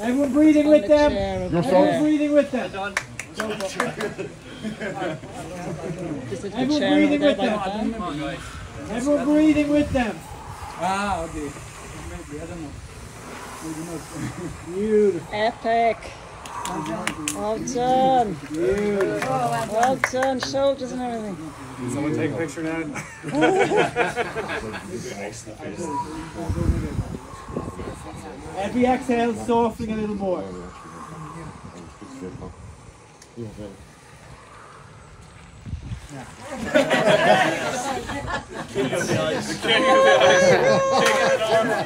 Everyone breathing with them. chair up Everyone there. breathing with them. This is the Everyone breathing with them. by the fan. Everyone breathing with them. Ah, okay. Maybe, I don't know. Beautiful. Epic. Well done. Well done. Shoulders and everything. Can someone take a picture now. Every exhale, softening a little more.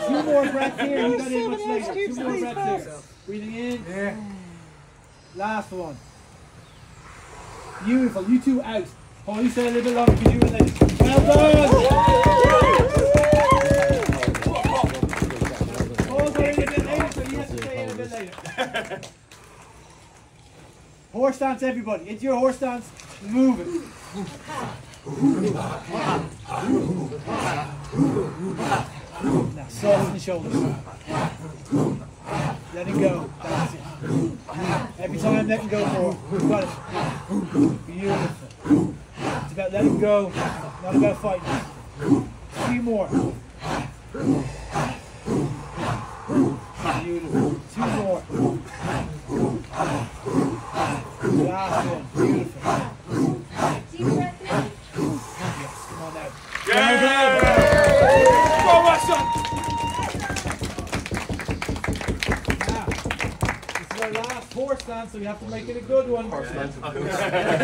Two more breaths here. You got in much later. Two more breaths here. Breathing in. Yeah. Last one. Beautiful. You two out. Hold you stay a little bit longer. You do it later. Well done. You. Horse stance, everybody. Into your horse stance. Move it. Now soften the shoulders. Let it go. That's it. Every time let it go more. You got it. Beautiful. It's about letting go, not about fighting. Few more. Beautiful. Two more. Last one. Beautiful. Our last horse stance, so we have to make it a good one.